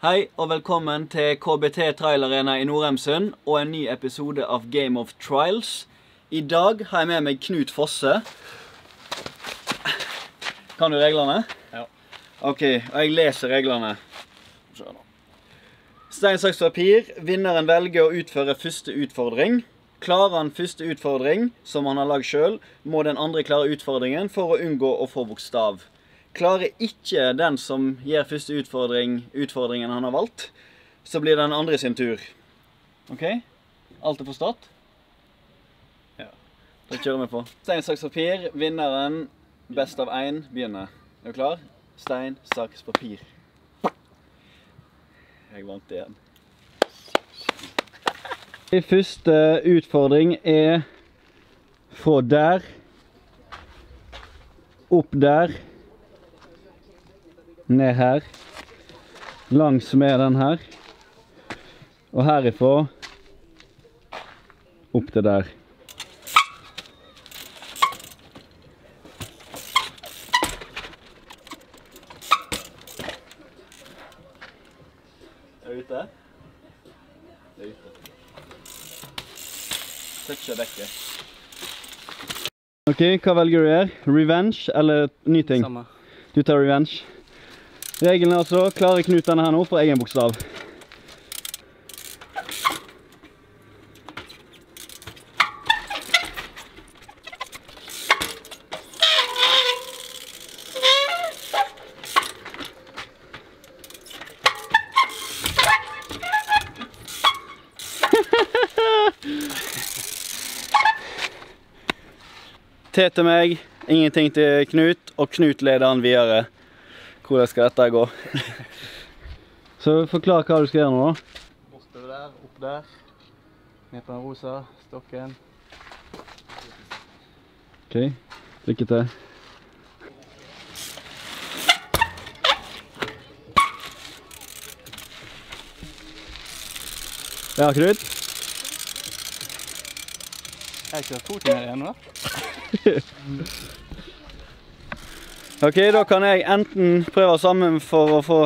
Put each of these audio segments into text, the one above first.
Hei og velkommen til KBT Trailerena i Norheimsund og en ny episode av Game of Trials. I dag har jeg med meg Knut Fosse. Kan du reglene? Ja. Ok, og jeg leser reglene. Stein, saks, papir. Vinneren velger å utføre første utfordring. Klarer han første utfordring, som han har lagd sjøl, må den andre klare utfordringen for å unngå å få bokstav. Klarer ikke den som gir første utfordring, utfordringen han har valgt, så blir den andre sin tur. OK? Alt er forstått? Ja. Da kjører vi på. Stein, saks, papir. Vinneren, best av én, begynner. Er du klar? Stein, saks, papir. Jeg vant igjen. Første utfordring er fra der, opp der, ned her, langs med den her, og herifra opp til der. Er du ute? Det er ute. Toucher dekket. Ok, hva velger du her? Revenge eller ny ting? Samme. Du tar revenge. Reglene er altså, klarer knutene her nå for egen bokstav. T til meg, ingenting til Knut, og Knut leder han videre. Hvordan skal dette gå? Så forklar hva du skal gjøre nå, da. Bortover der, opp der. Ned på den rosa stokken. Ok, lykke til. Ja, Knut? Jeg kjører foten ned igjen nå. Ok, da kan jeg enten prøve sammen for å få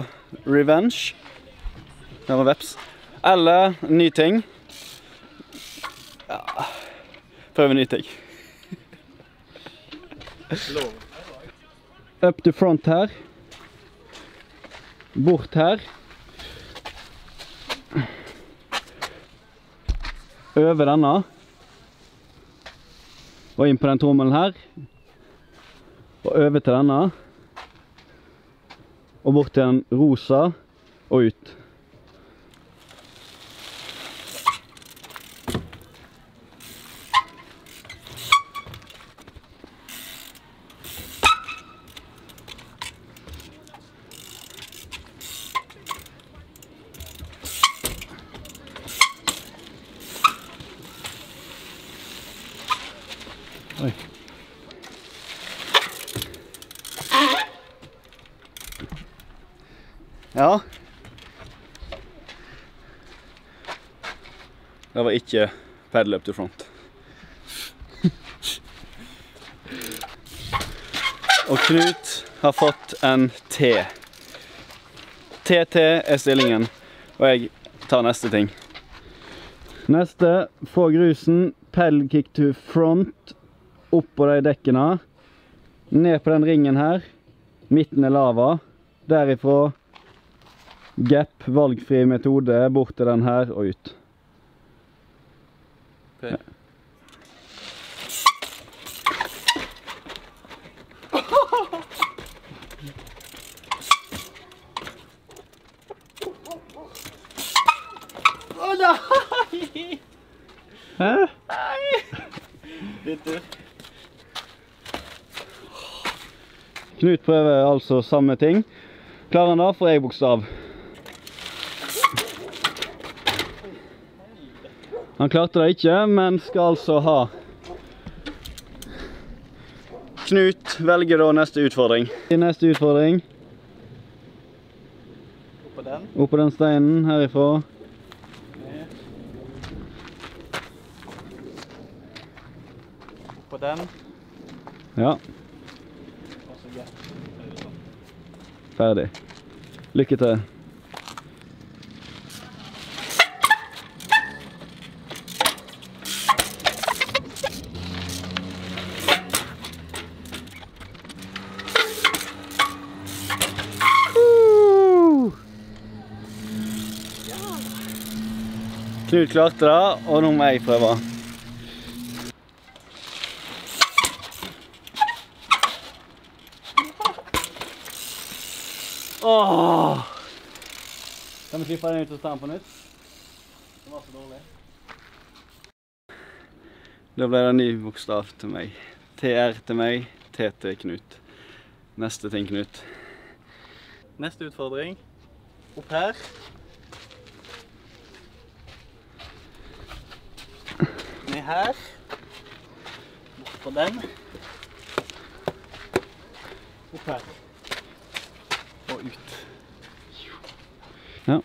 revenge. Det var veps. Eller ny ting. Ja. Prøve ny ting. Up to front her. Bort her. Over denne. Og inn på den trommelen her. Og over til denne. Og bort til den rosa. Og ut. Oi. Ja. Det var ikke paddle up to front. Og Knut har fått en T. TT er stillingen, og jeg tar neste ting. Neste, få grusen, pedal kick to front, opp på de dekkene, ned på den ringen her, midten er lava, derifra gap, valgfri metode, bort til den her og ut. Ok. Hæ? Litt tur. Knut prøver altså samme ting. Klarer han da, får jeg bokstav. Han klarte det ikke, men skal altså ha. Knut velger da neste utfordring. I neste utfordring, Oppå den. Oppå den steinen herifra. Oppå den. Ja, ferdig. Lykke til. Knut klarte det, og nå må jeg prøve. Åh! Kan vi slippe den ut og ta den på nytt? Den var så dårlig. Da ble det en ny bokstav til meg. TR til meg, T til Knut. Neste ting, Knut. Neste utfordring. Opp her. Ned her. Bort på den. Opp her. Og ut. Ja.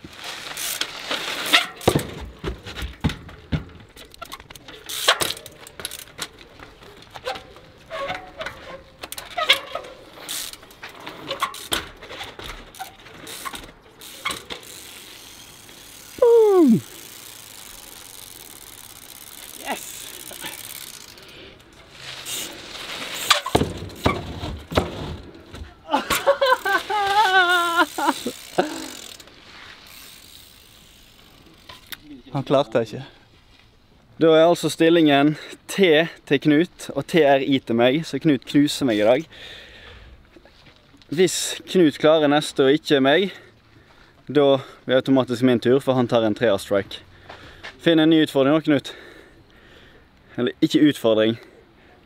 Klarte jeg ikke. Da er altså stillingen T til Knut og TRI til meg, så Knut knuser meg i dag. Hvis Knut klarer neste og ikke meg, da blir det automatisk min tur, for han tar en treer-strike. Finn en ny utfordring nå, Knut. Eller ikke utfordring,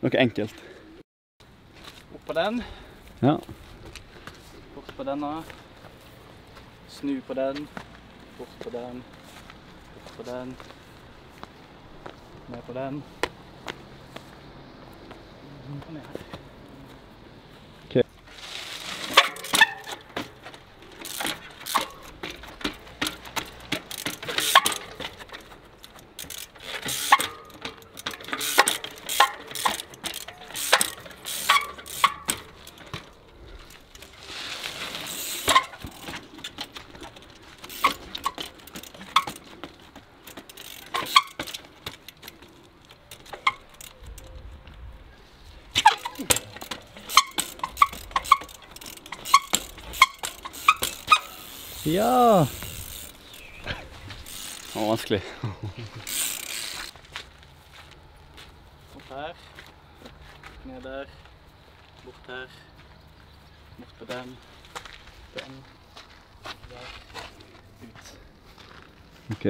noe enkelt. Opp på den. Ja. Bort på denne. Snu på den. Bort på den. Bort på den. Ja! Det var vanskelig. Opp her. Ned der. Bort her. Bort på den. Den. Der. Ut. Ok.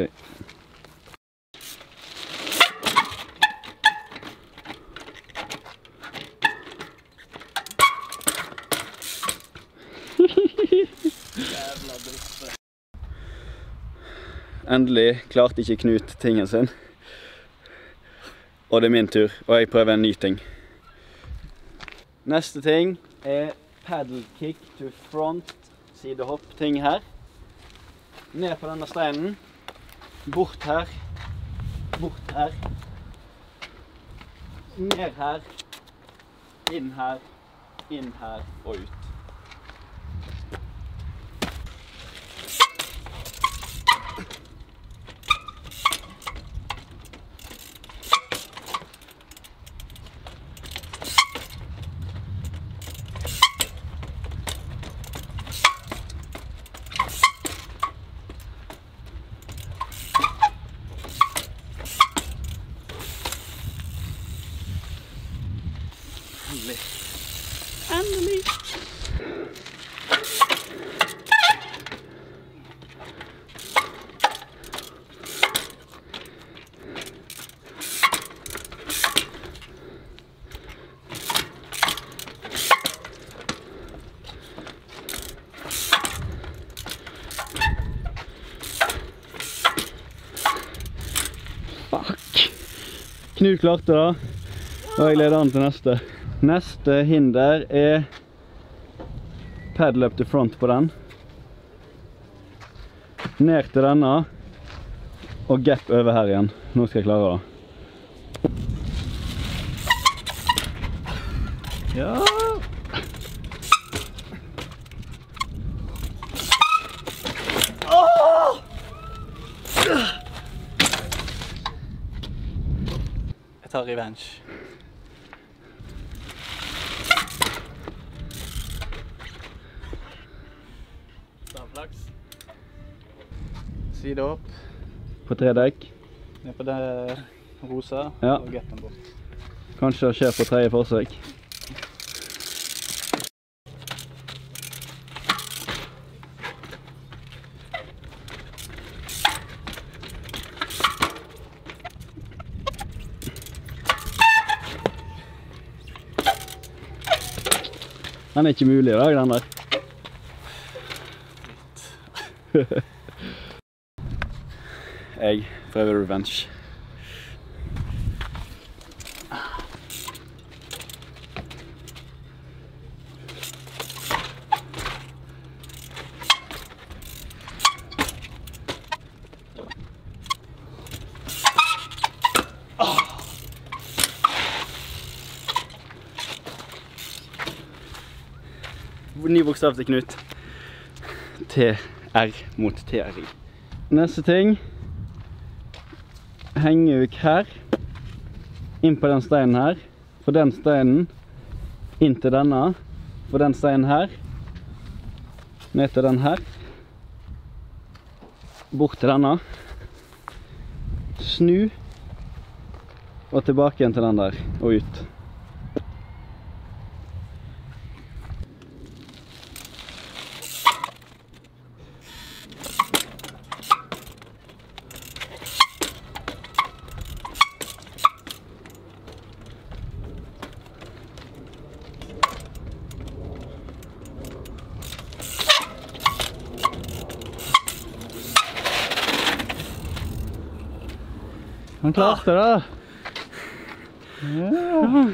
Endelig klarte ikke Knut tingen sin. Og det er min tur, og jeg prøver en ny ting. Neste ting er paddle kick to front sidehopp-ting her. Ned på denne steinen. Bort her. Bort her. Ned her. Inn her. Inn her og ut. Endelig. Endelig. Fuck. Knut klarte det, og jeg leder an til neste. Neste hinder er paddle up to front på den. Ned til denne, og gap over her igjen. Nå skal jeg klare det. Ja! Jeg tar revenge. Side opp. På tre dekk. Ned på det rosa Ja. og getten bort. Kanskje det skjer på tredje forsøk. Den er ikke mulig i dag, den der. Jeg prøver revenge. Ny bokstav til Knut. TR mot TRI. Neste ting. Hengeuk her. Inn på den steinen her. For den steinen. Inn til denne. For den steinen her. Ned til den her. Bort til denne. Snu. Og tilbake igjen til den der. Og ut. Klarte det. Ja.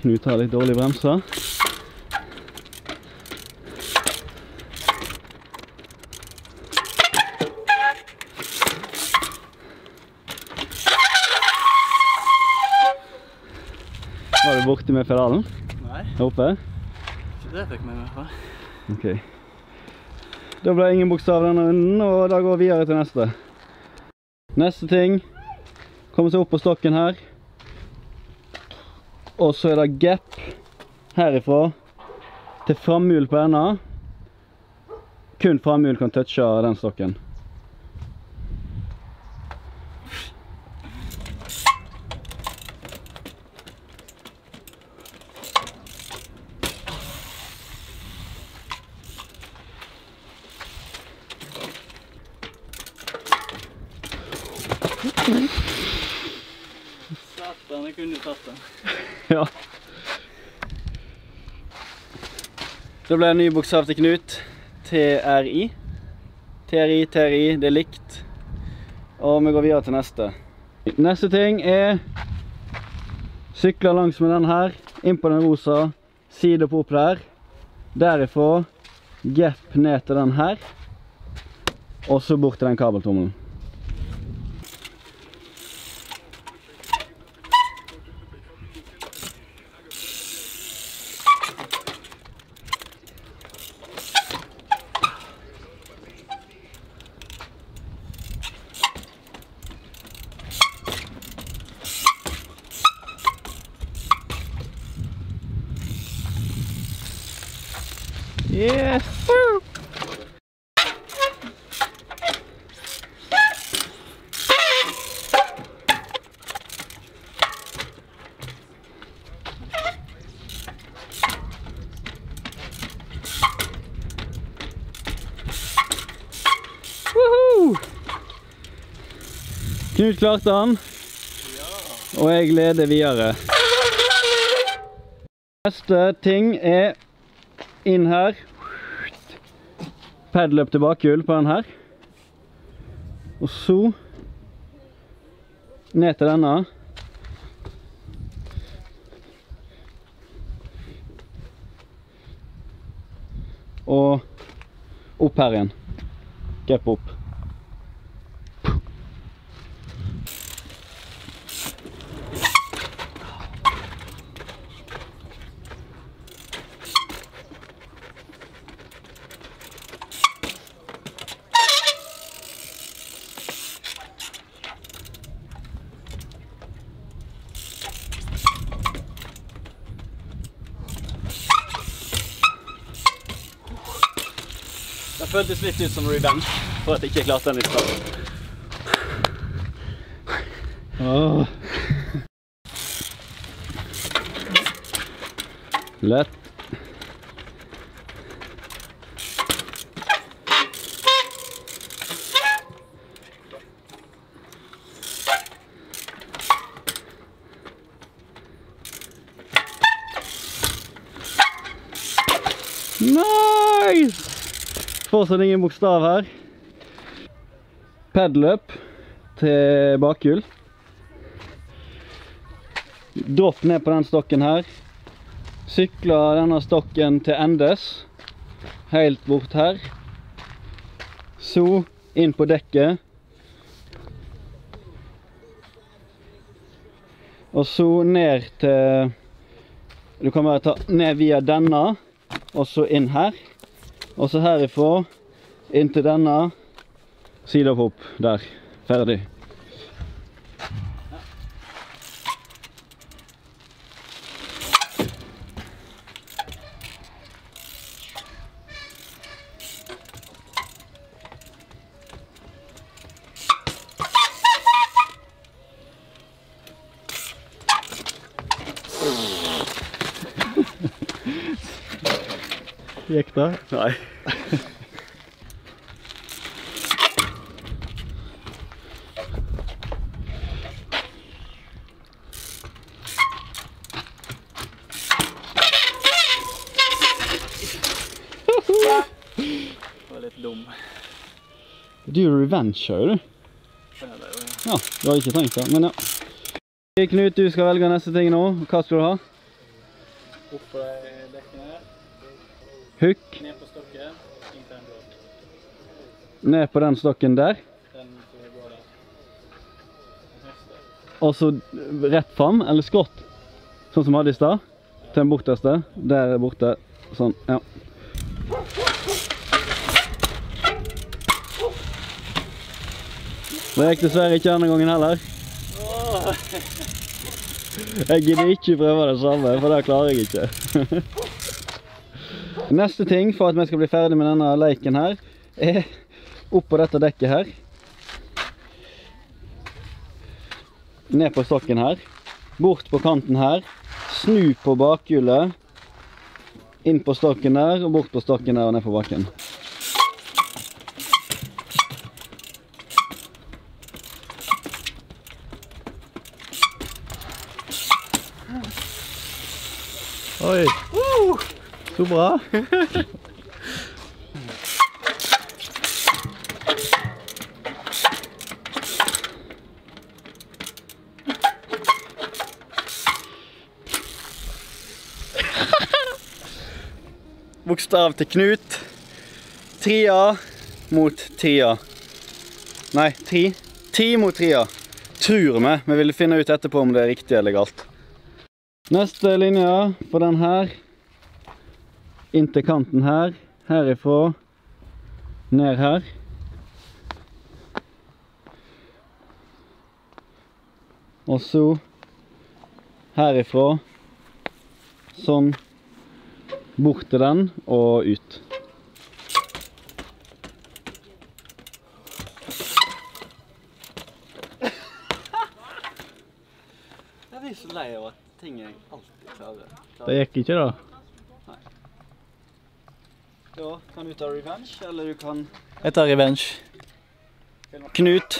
Knut har litt dårlig bremser. Var du borte med pedalen? Nei, Oppe? Det jeg fikk med meg. hva? Ok. Da ble det ingen bokstav denne runden, og da går vi videre til neste. Neste ting, komme seg opp på stokken her. Og så er det gap herifra til framhjul på enda. Kun framhjul kan touche den stokken. Ble det en ny bokstav til Knut. TRI. TRI, TRI, det er likt. Og vi går videre til neste. Neste ting er sykler langs med den her, inn på den rosa, side på opp der. Derifra gap ned til den her. Og så bort til den kabeltommelen. Yes! Woohoo! Knut klarte han, og jeg leder videre. Neste ting er inn her. Padløp til bakhjul på den her. Og så ned til denne. Og opp her igjen. Grep opp. Føltes litt ut som revenge for at jeg ikke klarte den i stad. Lett. Fortsatt ingen bokstav her. Padløp til bakhjul. Dropp ned på den stokken her. Sykler denne stokken til endes. Helt bort her. Så inn på dekket. Og så ned til Du kan bare ta ned via denne, og så inn her. Og så herifra inn til denne. Sidehopp der. Ferdig. Gikk det? Nei. Du er revenge-kjører, du? Ja, du har ikke tenkt det, men ja. Knut, du skal velge neste ting nå. Hva skal du ha? Opp på de dekkene her, Hook ned på stokken, ned på den stokken der. Den som går gå der. Og så rett fram, eller skrått. Sånn som vi hadde i stad. Til den borteste. Der er borte. Sånn, ja. Det gikk dessverre ikke denne gangen heller. Jeg gidder ikke prøve det samme, for det klarer jeg ikke. Neste ting for at vi skal bli ferdig med denne leiken her, er opp på dette dekket her. Ned på stokken her. Bort på kanten her. Snu på bakhjulet. Inn på stokken der, og bort på stokken der og ned på bakken. Oi! Så bra. Bokstav til Knut. Tria mot tria. Nei, tri. Ti mot tria. Tror vi. Vi vil finne ut etterpå om det er riktig eller galt. Neste linje på den her. Inn til kanten her. Herifra. Ned her. Og så herifra. Sånn bort til den og ut. Jeg blir så lei av at ting jeg alltid klarer. Det gikk ikke, da. Da kan du ta revenge, eller du kan Jeg tar revenge. Knut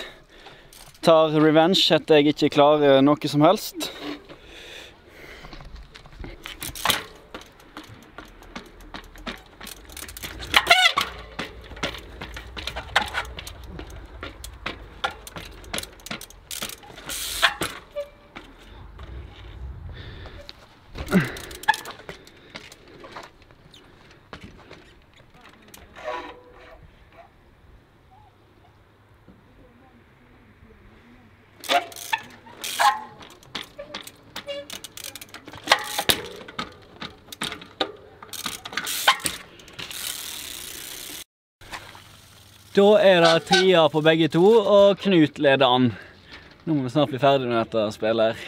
tar revenge etter jeg ikke klarer noe som helst. Da er det tria på begge to, og Knut leder an. Nå må vi snart bli ferdig med dette spillet her.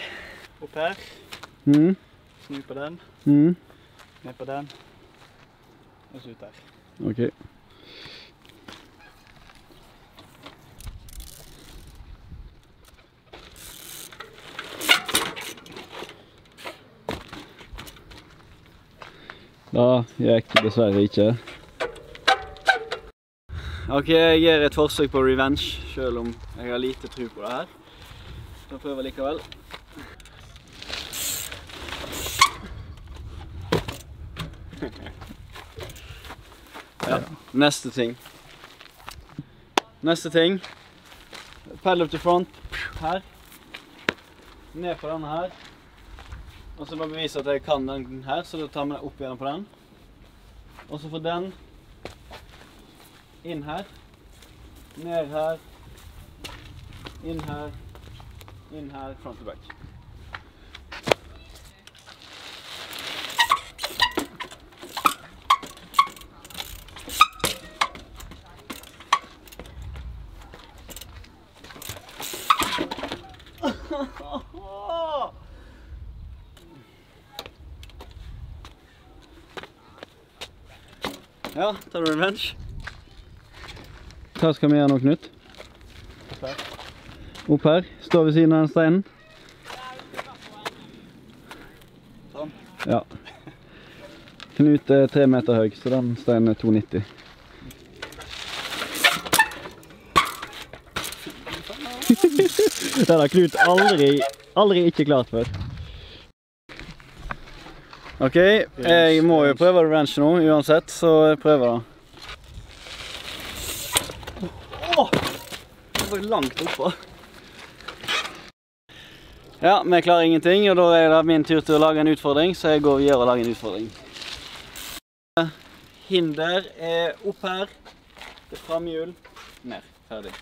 Opp her. Mm. Snu på den. Mm. Ned på den. Og så ut der. OK. Da gikk det dessverre ikke. Ok, jeg gjør et forsøk på revenge, selv om jeg har lite tro på det her. Så prøver likevel. Ja, neste ting. Neste ting. Pedal up to front. Her. Ned på denne her. Og så bare bevise at jeg kan den her, så da tar vi opp igjen på den. Og så får den inn her. Ned her. Inn her. Inn her. Front to back. Ja, tar du revenge? Hva skal vi gjøre nå, Knut? Opp her. Opp her. Stå ved siden av den steinen. Sånn. Ja. Knut er tre meter høy, så den steinen er 2,90. Den har Knut aldri, aldri ikke klart før. Ok, jeg må jo prøve revenge nå uansett, så jeg prøver da. Åh! Det var langt oppå. Ja, vi klarer ingenting, og da er det min tur til å lage en utfordring, så jeg går videre og lager en utfordring. Hinder er opp her, det framhjul, ned, ferdig.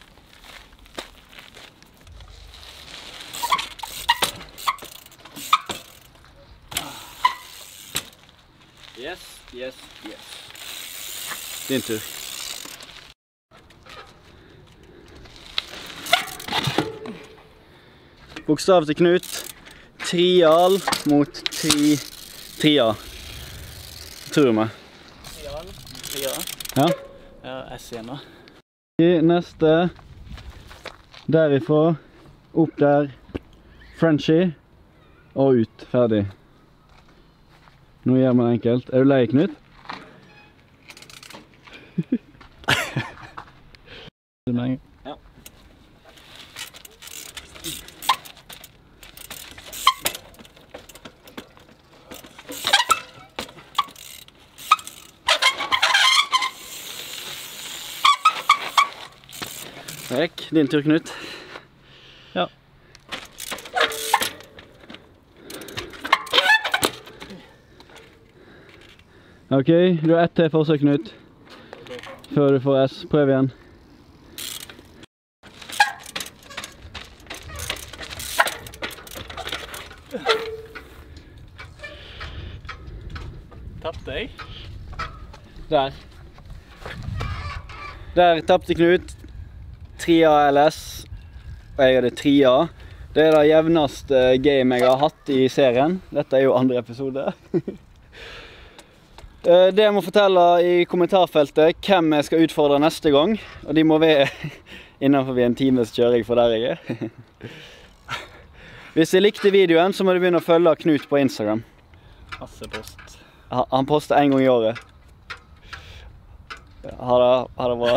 Yes, yes, yes. Din tur. Bokstav til Knut. Trial mot tri... Tria. Tror vi. Trial. tria. Ja. Ja, S igjen da. Neste. Derifra. Opp der. Frenchy. Og ut. Ferdig. Nå gjør vi det enkelt. Er du lei, Knut? Du Vekk. Din tur, Knut. Ja. Ok, du har ett til forsøk, Knut. Før du får S. Prøv igjen. Tappte jeg? Der. Der tapte Knut. Tria LS. Og jeg hadde Tria. Det er det jevneste game jeg har hatt i serien. Dette er jo andre episode. Eh, Det jeg må fortelle i kommentarfeltet hvem jeg skal utfordre neste gang. Og de må være innenfor en times kjøring fra der jeg er. Hvis jeg likte videoen, så må du begynne å følge Knut på Instagram. Masse post. Han han poster én gang i året. Ha det, ha det bra.